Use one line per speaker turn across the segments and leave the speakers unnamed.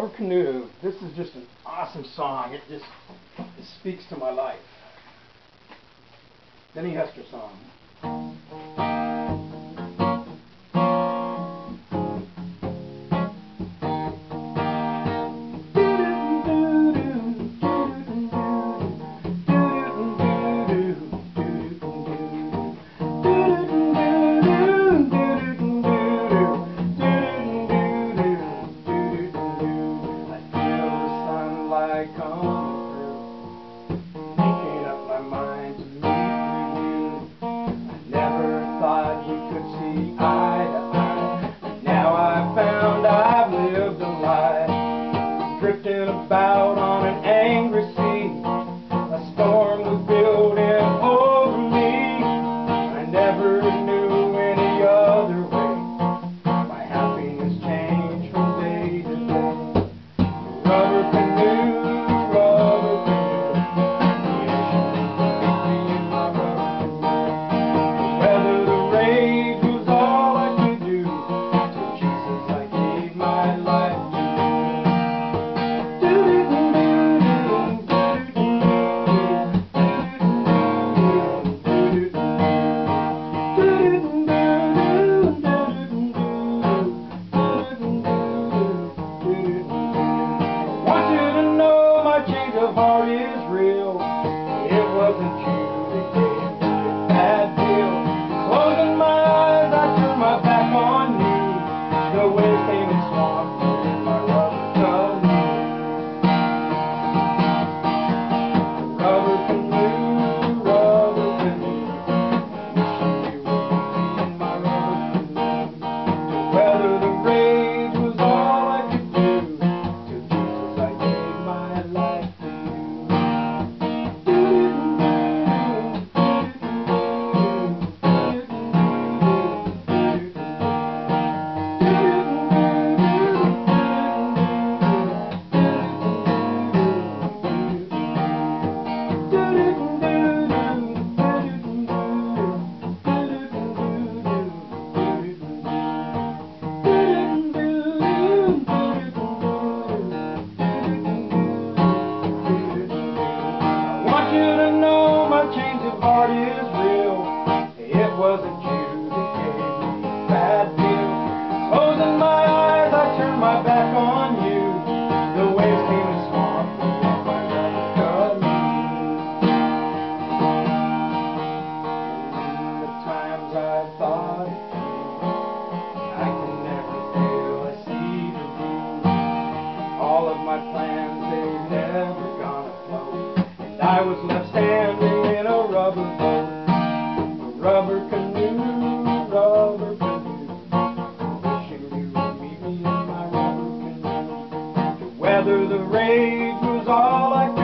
Rubber Canoe, this is just an awesome song. It just it speaks to my life. Benny Hester song. The heart is real. It wasn't you that gave me a bad deal. Closing my eyes, I turned my back on me. The waves came and stopped. I was left standing in a rubber boat, a rubber canoe, rubber canoe. Wishing you would meet me in my rubber canoe. To weather the rage was all I could.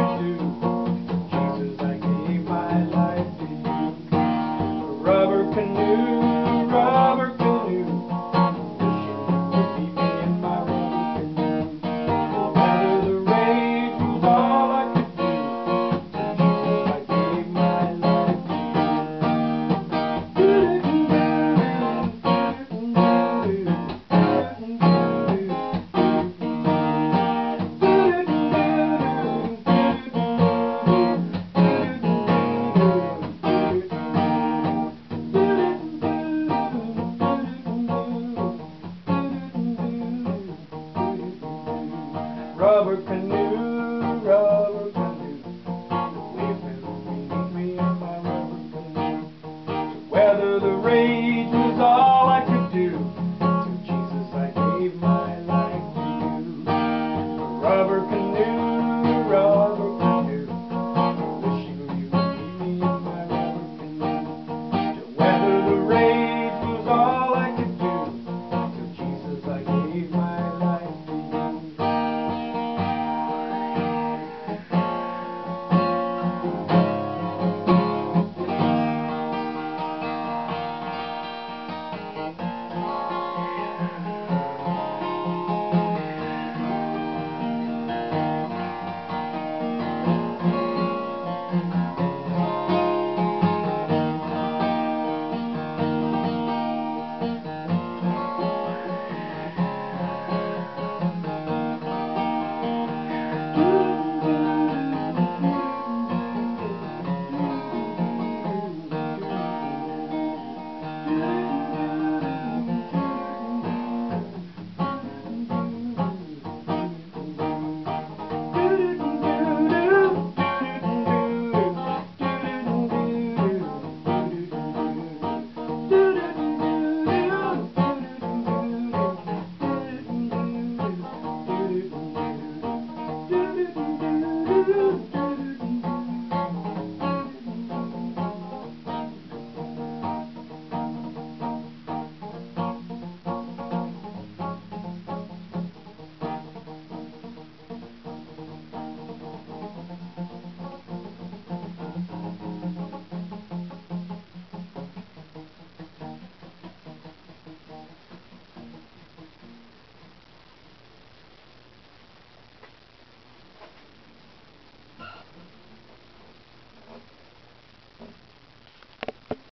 you.